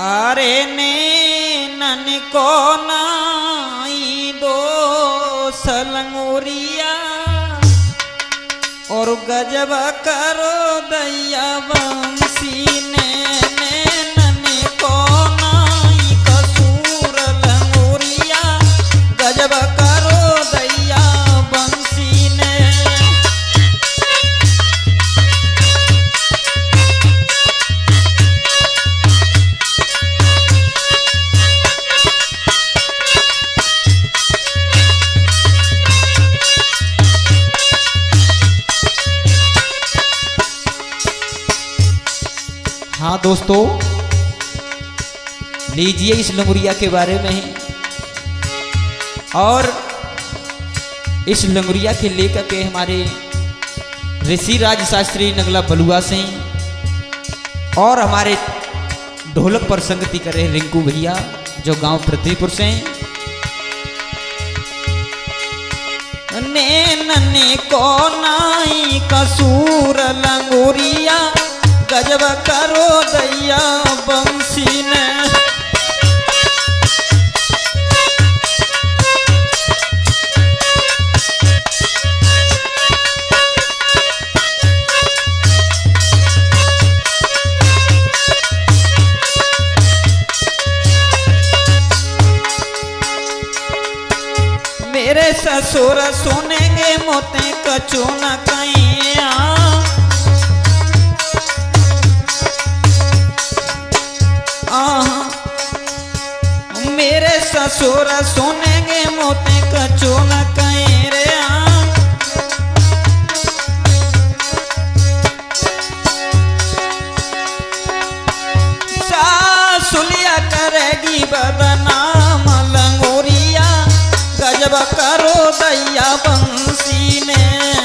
अरे ने नन को नाई दो सलंगोरिया और गजब करो दैया बंसी दोस्तों, लीजिए इस लंगुरिया के बारे में और इस लंगुरिया के लेखक के हमारे ऋषि राज शास्त्री नगला बलुआ से और हमारे ढोलक पर संगति कर रहे रिंकू भैया, जो गाँव पृथ्वीपुर से हैं। नन्ने को नाई कसूर लंगुरिया करो दैया बंसी ने। मेरे ससुर सुनेंगे मोते कचू न कैया ससुर सुनेंगे मोते कचू न कहीं रे लंगोरिया गजब करो दैया बंसी ने।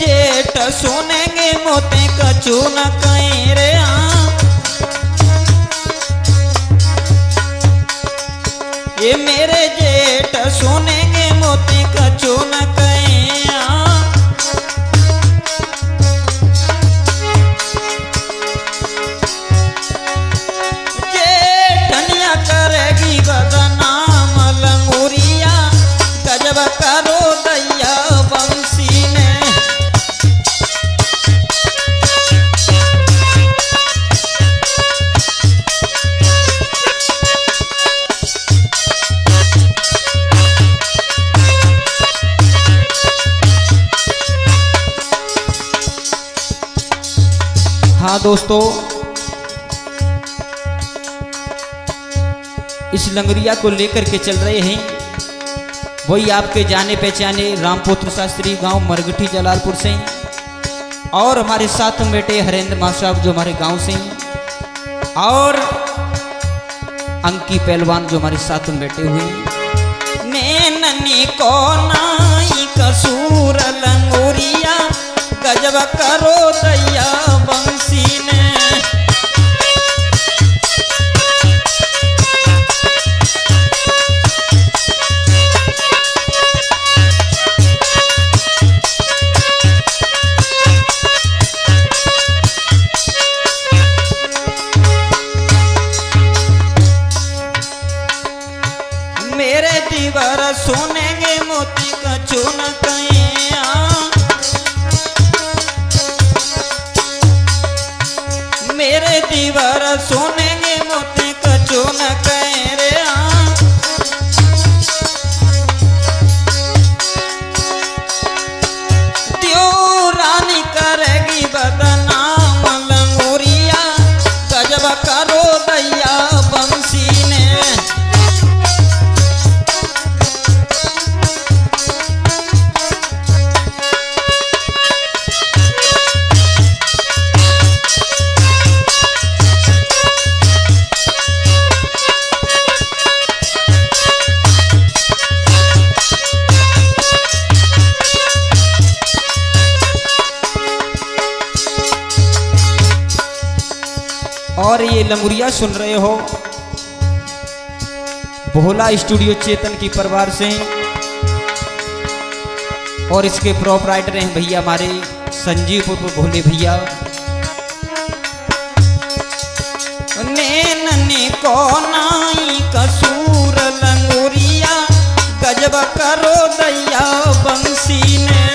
जेठ सुनेंगे मोते कचू न कहीं रे ये मेरे जेठ सुनेंगे मोती हाँ दोस्तों, इस लंगरिया को लेकर के चल रहे हैं। वही आपके जाने पहचाने रामपुत्र शास्त्री गाँव मरगठी जलालपुर से और हमारे साथ में बेटे हरेंद्र माँ साहब जो हमारे गाँव से हैं। और अंकी पहलवान जो हमारे साथ में बैठे हुए हैं। को नाई कसूर लंगोरिया, गजब करो दैया। मेरे दीवार सुनेंगे मोती का चून मेरे दीवार सुनेंगे मोती का चून कह रे रानी करेगी बदनाम लंगूरिया, गजब करो दैया और ये लंगुरिया सुन रहे हो। भोला स्टूडियो चेतन की परिवार से। और इसके प्रोपराइटर हैं भैया हमारे संजीव उर्फ़ भोले भैया। को नाई कसूर लंगुरिया, गजब करो दैया बंसी ने।